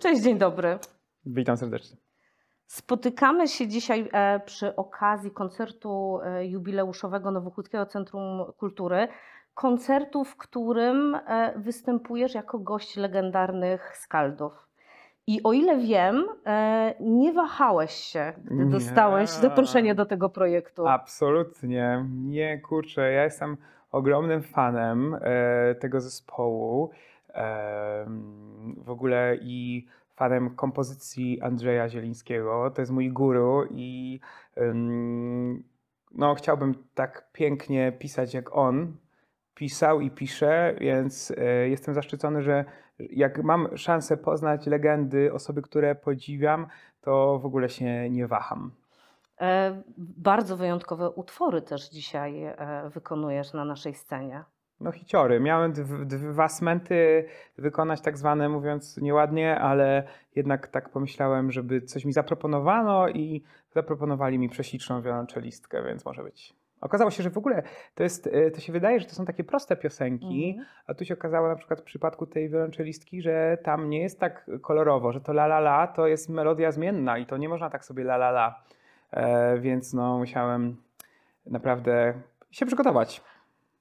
Cześć, dzień dobry. Witam serdecznie. Spotykamy się dzisiaj e, przy okazji koncertu e, jubileuszowego Nowochódzkiego Centrum Kultury. Koncertu, w którym e, występujesz jako gość legendarnych skaldów. I o ile wiem, nie wahałeś się, gdy Nie. dostałeś zaproszenie do tego projektu. Absolutnie. Nie, kurczę, ja jestem ogromnym fanem tego zespołu. W ogóle i fanem kompozycji Andrzeja Zielińskiego. To jest mój guru i no, chciałbym tak pięknie pisać jak on pisał i pisze, więc e, jestem zaszczycony, że jak mam szansę poznać legendy, osoby, które podziwiam, to w ogóle się nie waham. E, Bardzo wyjątkowe utwory też dzisiaj e, wykonujesz na naszej scenie. No hiciory. Miałem dw- dwa smenty wykonać tak zwane, mówiąc nieładnie, ale jednak tak pomyślałem, żeby coś mi zaproponowano i zaproponowali mi prześliczną wiolonczelistkę, więc może być. Okazało się, że w ogóle to jest, e, to się wydaje, że to są takie proste piosenki, Mhm. a tu się okazało na przykład w przypadku tej wiolonczelistki, że tam nie jest tak kolorowo, że to la la la to jest melodia zmienna i to nie można tak sobie la la la. E, więc no musiałem naprawdę się przygotować.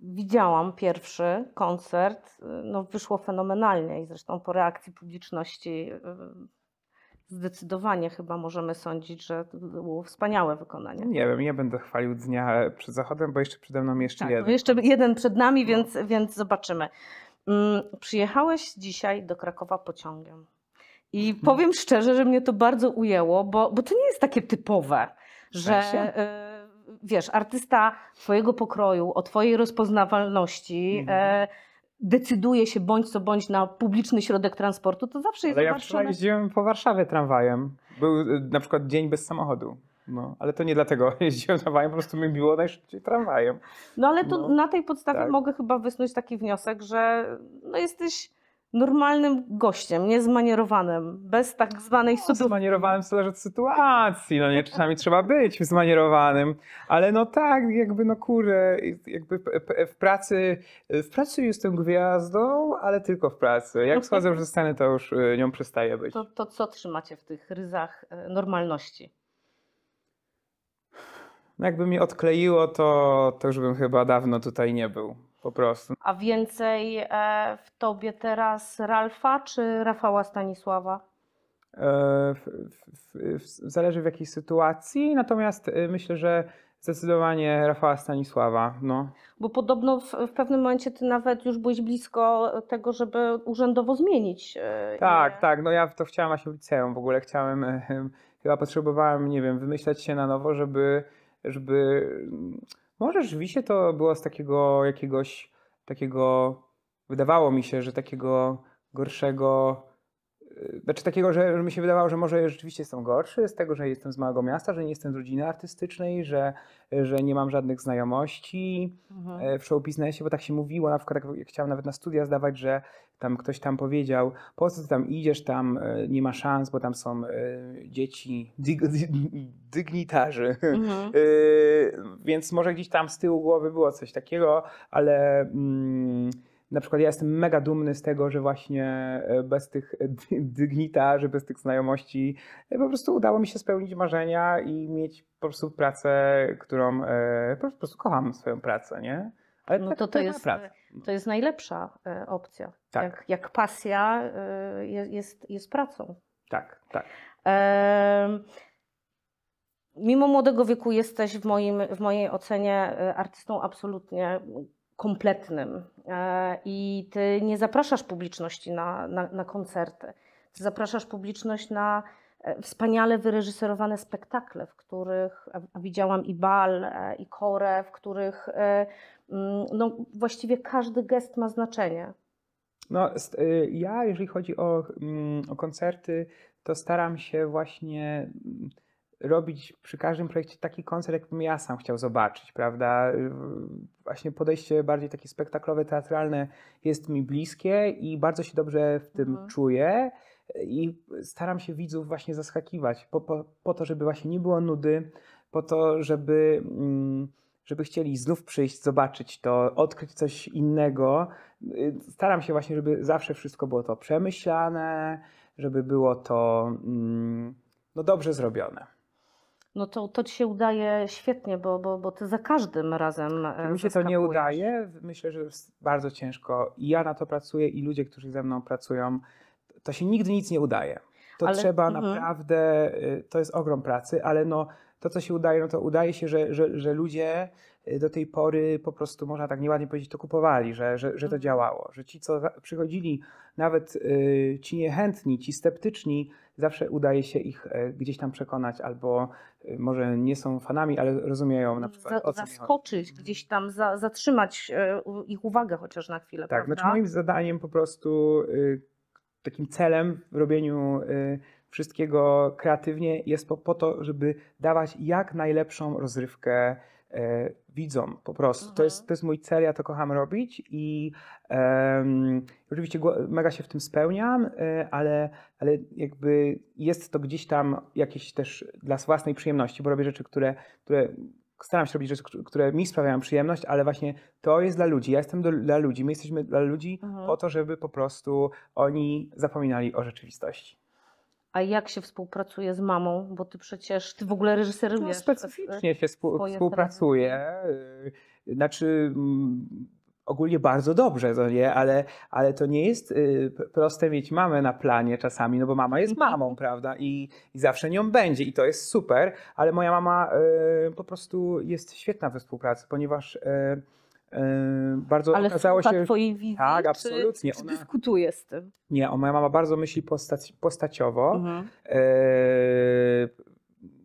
Widziałam pierwszy koncert, no wyszło fenomenalnie i zresztą po reakcji publiczności y, zdecydowanie chyba możemy sądzić, że to było wspaniałe wykonanie. Nie wiem, nie będę chwalił dnia przed zachodem, bo jeszcze przede mną jeszcze Tak, jeden. no jeszcze jeden przed nami, więc, więc zobaczymy. Mm, Przyjechałeś dzisiaj do Krakowa pociągiem. I Mhm. powiem szczerze, że mnie to bardzo ujęło, bo, bo to nie jest takie typowe, że y, wiesz, artysta twojego pokroju, o twojej rozpoznawalności Mhm. e, decyduje się bądź co bądź na publiczny środek transportu, to zawsze jest Ale ja wczoraj jeździłem po Warszawie tramwajem. Był y, na przykład dzień bez samochodu. No, ale to nie dlatego jeździłem tramwajem, po prostu mi było najszybciej tramwajem. No ale to No, na tej podstawie tak. mogę chyba wysnuć taki wniosek, że no jesteś normalnym gościem, niezmanierowanym, bez tak zwanej No, zmanierowanym zależy od sytuacji, no nie, czasami trzeba być zmanierowanym, ale no tak, jakby no kurę, jakby w pracy, w pracy jestem gwiazdą, ale tylko w pracy. Jak schodzę ze sceny, to już y, nią przestaję być. To, to co trzymacie w tych ryzach e, normalności? No jakby mnie odkleiło, to, to już bym chyba dawno tutaj nie był, po prostu. A więcej e, w tobie teraz Ralfa czy Rafała Stanisława? E, w, w, w, zależy w jakiej sytuacji, natomiast y, myślę, że zdecydowanie Rafała Stanisława, no. Bo podobno w, w pewnym momencie ty nawet już byłeś blisko tego, żeby urzędowo zmienić. e, Tak, tak, no ja to chciałem właśnie w liceum, w ogóle chciałem, em, chyba potrzebowałem, nie wiem, wymyślać się na nowo, żeby, żeby, może rzeczywiście to było z takiego jakiegoś, takiego, wydawało mi się, że takiego gorszego, znaczy takiego, że, że mi się wydawało, że może rzeczywiście jestem gorszy z tego, że jestem z małego miasta, że nie jestem z rodziny artystycznej, że, że nie mam żadnych znajomości, Mhm. e, w show biznesie, bo tak się mówiło, na przykład jak chciałem nawet na studia zdawać, że tam ktoś tam powiedział, po co ty tam idziesz, tam e, nie ma szans, bo tam są e, dzieci dyg, dy- dygnitarzy. Mhm. Więc może gdzieś tam z tyłu głowy było coś takiego, ale mm, na przykład ja jestem mega dumny z tego, że właśnie e, bez tych dy- dygnitarzy, bez tych znajomości e, po prostu udało mi się spełnić marzenia i mieć po prostu pracę, którą e, po prostu kocham swoją pracę, nie? Ale No tak- to to jest, praca. to jest najlepsza e, opcja. Tak. Jak, jak pasja e, je- jest, jest pracą. Tak, tak. Mimo młodego wieku jesteś w, moim, w mojej ocenie e, artystą absolutnie kompletnym E, i ty nie zapraszasz publiczności na, na, na koncerty. Ty zapraszasz publiczność na e, wspaniale wyreżyserowane spektakle, w których a- widziałam i bal, e, i korę, w których mm, no, właściwie każdy gest ma znaczenie. No, ja, jeżeli chodzi o, mm, o koncerty, to staram się właśnie mm, robić przy każdym projekcie taki koncert, jakbym ja sam chciał zobaczyć, prawda? Właśnie podejście bardziej takie spektaklowe, teatralne jest mi bliskie i bardzo się dobrze w tym Mhm. czuję. I staram się widzów właśnie zaskakiwać, po, po, po to, żeby właśnie nie było nudy, po to, żeby, mm, żeby chcieli znów przyjść, zobaczyć to, odkryć coś innego. Staram się właśnie, żeby zawsze wszystko było to przemyślane, żeby było to mm, no dobrze zrobione. No to, to ci się udaje świetnie, bo, bo, bo ty za każdym razem. e, Mi się to nie udaje. Myślę, że jest bardzo ciężko. I ja na to pracuję, i ludzie, którzy ze mną pracują, to się nigdy nic nie udaje. To Ale- trzeba mhm. naprawdę, y, to jest ogrom pracy, ale no, to, co się udaje, no to udaje się, że, że, że ludzie y, do tej pory po prostu, można tak nieładnie powiedzieć, to kupowali, że, że, że to Mhm. działało. Że ci, co przychodzili, nawet y, ci niechętni, ci sceptyczni, zawsze udaje się ich y, gdzieś tam przekonać, albo y, może nie są fanami, ale rozumieją na przykład Za, zaskoczyć, gdzieś tam za, zatrzymać e, ich uwagę chociaż na chwilę. Tak, prawda? znaczy moim zadaniem po prostu y, takim celem w robieniu y, wszystkiego kreatywnie jest po, po to, żeby dawać jak najlepszą rozrywkę widzom po prostu. To, Mhm. jest, to jest mój cel, ja to kocham robić i em, oczywiście mega się w tym spełniam, y, ale, ale jakby jest to gdzieś tam jakieś też dla własnej przyjemności, bo robię rzeczy, które, które staram się robić rzeczy, któ- które mi sprawiają przyjemność, ale właśnie to jest dla ludzi. Ja jestem do, dla ludzi, my jesteśmy dla ludzi Mhm. po to, żeby po prostu oni zapominali o rzeczywistości. A jak się współpracuje z mamą? Bo ty przecież, ty w ogóle reżyserujesz. No, specyficznie się współpracuje. y, Znaczy mm, ogólnie bardzo dobrze, to nie, ale, ale to nie jest y, proste mieć mamę na planie czasami, no bo mama jest mamą, prawda? I, I zawsze nią będzie i to jest super, ale moja mama y, po prostu jest świetna we współpracy, ponieważ y, bardzo Ale okazało się... twojej wizji? Tak, absolutnie. Czy, dyskutuje z tym? Nie, moja mama bardzo myśli postaci, postaciowo. Mhm. E,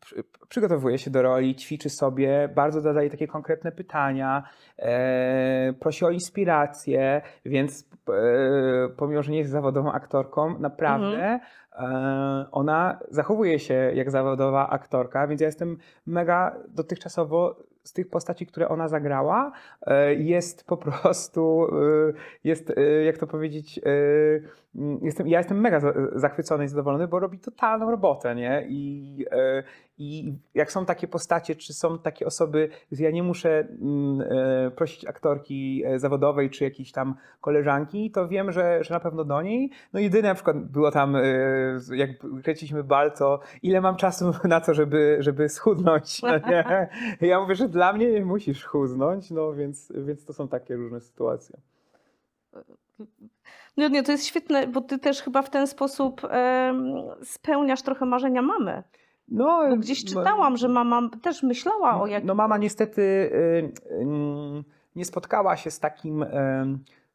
przy- przygotowuje się do roli, ćwiczy sobie, bardzo zadaje takie konkretne pytania, e, prosi o inspirację, więc e, pomimo, że nie jest zawodową aktorką, naprawdę e, ona zachowuje się jak zawodowa aktorka, więc ja jestem mega dotychczasowo z tych postaci, które ona zagrała, e, jest po prostu, e, jest, e, jak to powiedzieć, jestem, ja jestem mega za- zachwycony i zadowolony, bo robi totalną robotę, nie? I, e, I jak są takie postacie, czy są takie osoby, ja nie muszę mm, e, prosić aktorki e, zawodowej, czy jakiejś tam koleżanki, to wiem, że, że na pewno do niej. No jedyne na przykład było tam, jak kręciliśmy bal, to ile mam czasu na to, żeby, żeby schudnąć, no nie? Ja mówię, że dla mnie nie musisz chuznąć, no więc, więc to są takie różne sytuacje. No nie, to jest świetne, bo ty też chyba w ten sposób spełniasz trochę marzenia mamy. No, Bo gdzieś czytałam, że mama też myślała o jak... No mama niestety y, y, nie spotkała się z takim. y,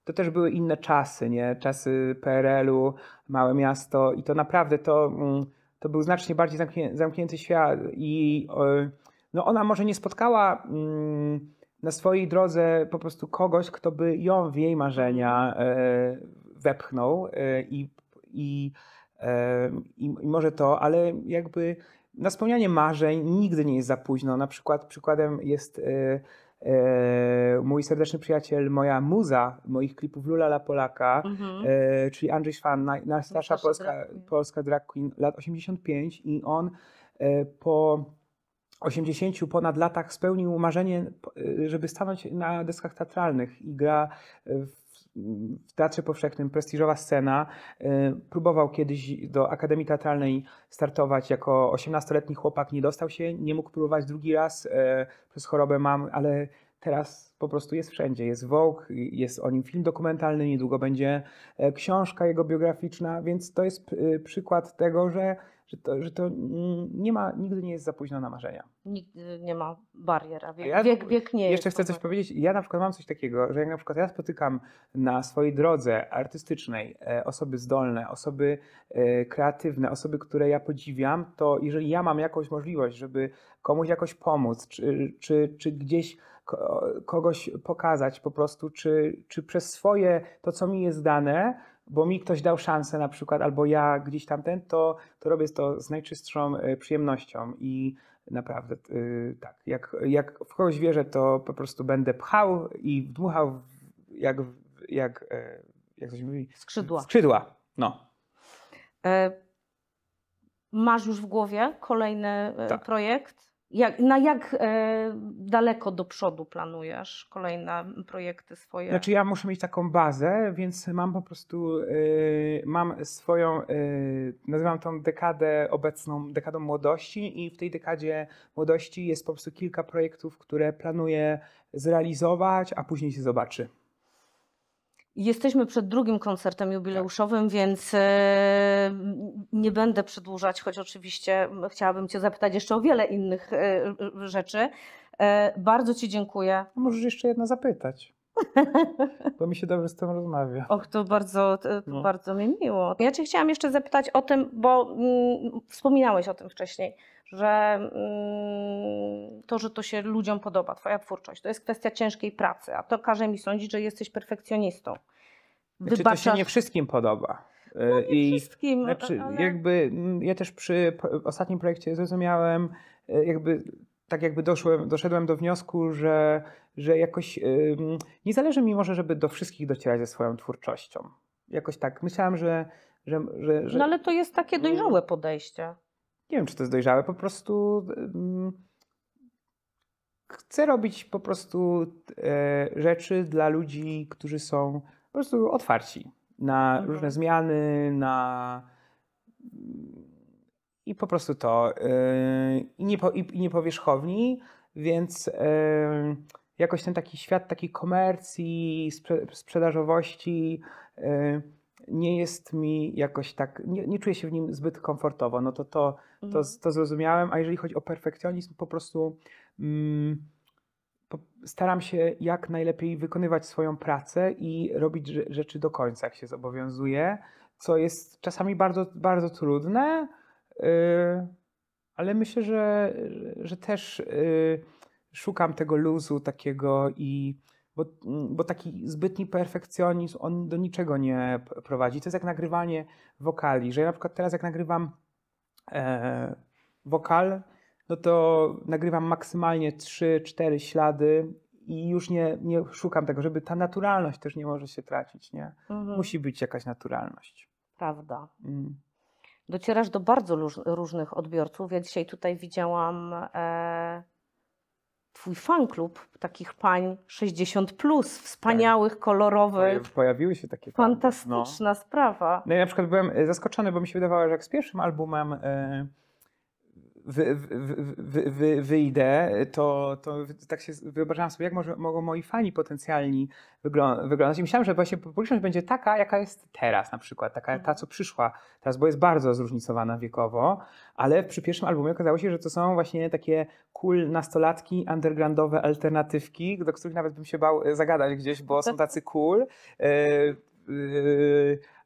To też były inne czasy, nie? Czasy PRL-u, małe miasto i to naprawdę to, mm, to był znacznie bardziej zamknię, zamknięty świat i no ona może nie spotkała mm, na swojej drodze po prostu kogoś, kto by ją w jej marzenia y, wepchnął y, i, i, y, i, i może to, ale jakby na spełnianie marzeń nigdy nie jest za późno. Na przykład przykładem jest e, e, mój serdeczny przyjaciel, moja muza moich klipów Lula La Polaka, Mhm. e, czyli Andrzej Szwan, naj- najstarsza polska, drag polska drag queen lat 85 i on e, po 80 ponad latach spełnił marzenie, e, żeby stanąć na deskach teatralnych i gra e, w, w Teatrze Powszechnym, prestiżowa scena. E, Próbował kiedyś do Akademii Teatralnej startować jako 18-letni chłopak, nie dostał się, nie mógł próbować drugi raz, e, przez chorobę mam, ale teraz po prostu jest wszędzie. Jest Vogue, jest o nim film dokumentalny, niedługo będzie e, książka jego biograficzna, więc to jest przykład tego, że, że to, że to nie ma, nigdy nie jest za późno na marzenia. Nigdy nie ma barier, a wiek, ja wiek, wiek nie Jeszcze jest. chcę coś powiedzieć. Ja na przykład mam coś takiego, że jak na przykład ja spotykam na swojej drodze artystycznej e, osoby zdolne, osoby e, kreatywne, osoby, które ja podziwiam, to jeżeli ja mam jakąś możliwość, żeby komuś jakoś pomóc, czy, czy, czy gdzieś ko- kogoś pokazać po prostu, czy, czy przez swoje, to co mi jest dane, bo mi ktoś dał szansę na przykład, albo ja gdzieś tamten, to, to robię to z najczystszą e, przyjemnością i Naprawdę, y, tak. Jak, jak w kogoś wierzę, to po prostu będę pchał i dmuchał jak, jak, e, jak coś mówi? Skrzydła. Skrzydła. No. E, Masz już w głowie kolejny e, Tak. projekt? Jak, na jak e, daleko do przodu planujesz kolejne projekty swoje? Znaczy ja muszę mieć taką bazę, więc mam po prostu, y, mam swoją, y, nazywam tą dekadę obecną dekadą młodości i w tej dekadzie młodości jest po prostu kilka projektów, które planuję zrealizować, a później się zobaczy. Jesteśmy przed drugim koncertem jubileuszowym, więc e, nie będę przedłużać, choć oczywiście chciałabym Cię zapytać jeszcze o wiele innych e, rzeczy. E, Bardzo Ci dziękuję. Możesz jeszcze jedno zapytać, bo mi się dobrze z tym rozmawia. Och, to bardzo, to No. bardzo mi miło. Ja Cię chciałam jeszcze zapytać o tym, bo mm, wspominałeś o tym wcześniej, że mm, to, że to się ludziom podoba, Twoja twórczość, to jest kwestia ciężkiej pracy, a to każe mi sądzić, że jesteś perfekcjonistą. Znaczy, to się nie wszystkim podoba. Y, No, nie I wszystkim, Znaczy, ale... jakby mm, ja też przy ostatnim projekcie zrozumiałem, e, jakby tak jakby doszłem, doszedłem do wniosku, że, że jakoś nie zależy mi może, żeby do wszystkich docierać ze swoją twórczością. Jakoś tak. Myślałem, że, że, że, że No ale to jest takie dojrzałe podejście. nie wiem, czy to jest dojrzałe, po prostu chcę robić po prostu e, rzeczy dla ludzi, którzy są po prostu otwarci na Mhm. różne zmiany, na i po prostu to yy, i, nie po, i, i niepowierzchowni, więc yy, jakoś ten taki świat takiej komercji, sprze, sprzedażowości yy, nie jest mi jakoś tak, nie, nie czuję się w nim zbyt komfortowo, no to to, to, Mhm. to zrozumiałem, a jeżeli chodzi o perfekcjonizm, po prostu mm, po, staram się jak najlepiej wykonywać swoją pracę i robić rze- rzeczy do końca, jak się zobowiązuję, co jest czasami bardzo, bardzo trudne, yy, ale myślę, że, że też yy, szukam tego luzu takiego i bo, bo taki zbytni perfekcjonizm, on do niczego nie prowadzi. To jest jak nagrywanie wokali, że ja na przykład teraz jak nagrywam e, wokal, no to nagrywam maksymalnie 3-4 ślady i już nie, nie szukam tego, żeby ta naturalność też nie może się tracić, nie? Mhm. Musi być jakaś naturalność. Prawda. Mm. Docierasz do bardzo róż, różnych odbiorców. Ja dzisiaj tutaj widziałam e, twój fanklub takich pań 60, plus, wspaniałych, kolorowych. Pojawiły się takie fany, no. Fantastyczna sprawa. No ja na przykład byłem e, zaskoczony, bo mi się wydawało, że jak z pierwszym albumem e, wy, wy, wy, wy, wy, wyjdę, to, to tak się wyobrażałem sobie, jak może, mogą moi fani potencjalni wyglą- wyglądać. I myślałem, że właśnie publiczność będzie taka, jaka jest teraz na przykład, taka ta, co przyszła teraz, bo jest bardzo zróżnicowana wiekowo, ale przy pierwszym albumie okazało się, że to są właśnie takie cool nastolatki, undergroundowe alternatywki, do których nawet bym się bał e, zagadać gdzieś, bo są tacy cool. E, e,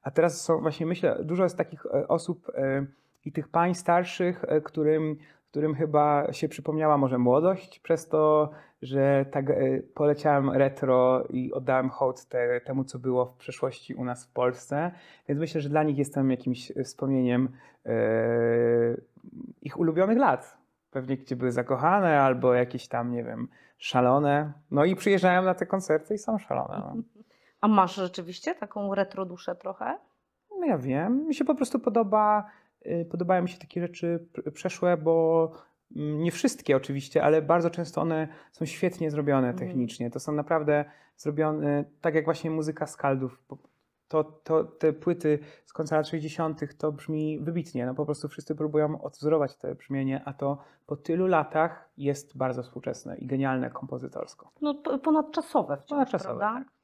a teraz są właśnie, myślę, dużo jest takich osób e, i tych pań starszych, e, którym, którym chyba się przypomniała może młodość przez to, że tak e, poleciałem retro i oddałem hołd te, temu, co było w przeszłości u nas w Polsce. Więc myślę, że dla nich jestem jakimś e, wspomnieniem ich ulubionych lat. Pewnie gdzie były zakochane albo jakieś tam, nie wiem, szalone. No i przyjeżdżają na te koncerty i są szalone. No. A masz rzeczywiście taką retro duszę trochę? No ja wiem, mi się po prostu podoba, podobają mi się takie rzeczy przeszłe, bo mm, nie wszystkie oczywiście, ale bardzo często one są świetnie zrobione Mhm. technicznie. To są naprawdę zrobione, tak jak właśnie muzyka Skaldów. To, to, te płyty z końca lat 60. to brzmi wybitnie. No po prostu wszyscy próbują odwzorować te brzmienie, a to po tylu latach jest bardzo współczesne i genialne kompozytorsko. No ponadczasowe wciąż, Ponadczasowe, prawda? tak.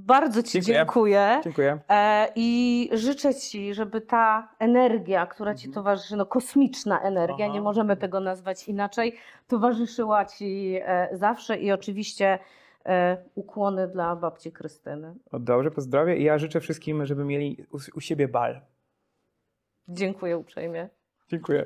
Bardzo Ci Dziękuję. dziękuję. Dziękuję. E, I życzę Ci, żeby ta energia, która Ci Mhm. towarzyszy, no kosmiczna energia, Aha. nie możemy tego nazwać inaczej, towarzyszyła Ci e, zawsze i oczywiście e, ukłony dla babci Krystyny. O, dobrze, pozdrowie i ja życzę wszystkim, żeby mieli u, u siebie bal. Dziękuję uprzejmie. Dziękuję.